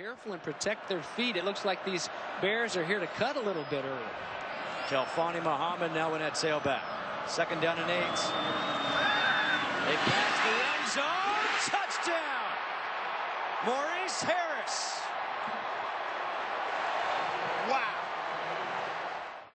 careful and protect their feet. It looks like these Bears are here to cut a little bit early. Khalfani Muhammad now in that tailback. Second down and eight. They pass the end zone. Touchdown. Maurice Harris.